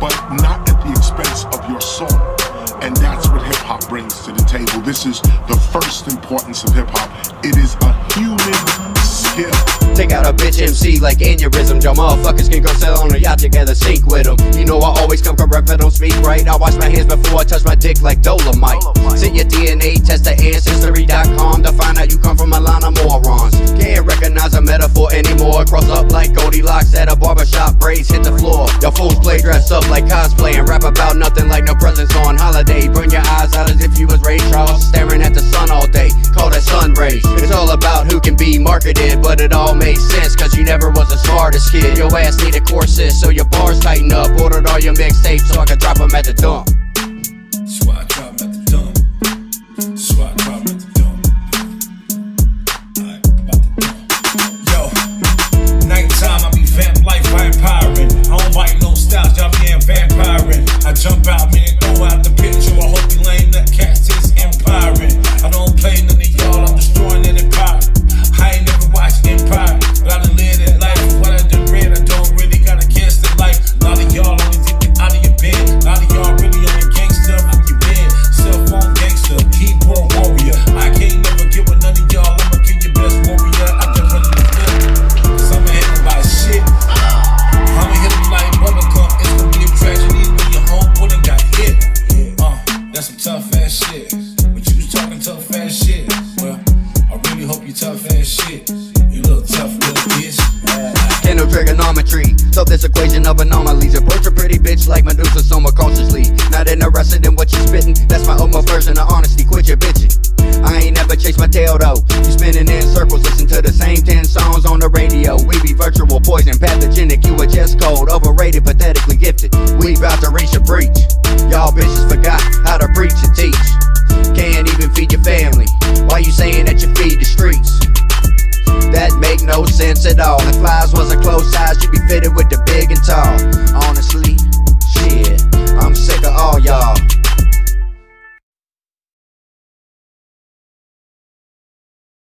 but not at the expense of your soul. And that's what hip hop brings to the table. This is the first importance of hip hop. It is a human skill. Take out a bitch MC like aneurysm. Your motherfuckers can go sell on a yacht together, sink with them. You know I always come correct, I don't speak right. I wash my hands before I touch my dick like Dolomite. Send your DNA test to Ancestry.com to find out you come from a line of morons. Can't recognize a metaphor anymore. Cross up like Goldilocks at a barbershop, braids hit the floor. Your fools play dress up like cosplay and rap about nothing like no presents on holiday. Burn your eyes out as if you was Ray Charles, staring at the sun all day. Call that sun rays. It's all about who can be marketed, but it all makes sense cause you never was the smartest kid. Your ass need a corset so your bars tighten up. Ordered all your mixtapes so I can drop them at the dump. That's some tough ass shit. But you was talking tough ass shit. Well, I really hope you tough ass shit. You little tough little bitch. Kendall trigonometry. So this equation of anomalies. Approach a pretty bitch like Medusa, soma cautiously. Not interested in what you spitting. That's my own version of honesty. Quit your bitching. I ain't never chased my tail though. You spinning in circles, listen to the same 10 songs on the radio. We be virtual poison, pathogenic. You a just cold, overrated, pathetically gifted. We about to reach a breach. Sense at all. If flies was a close size, you'd be fitted with the big and tall.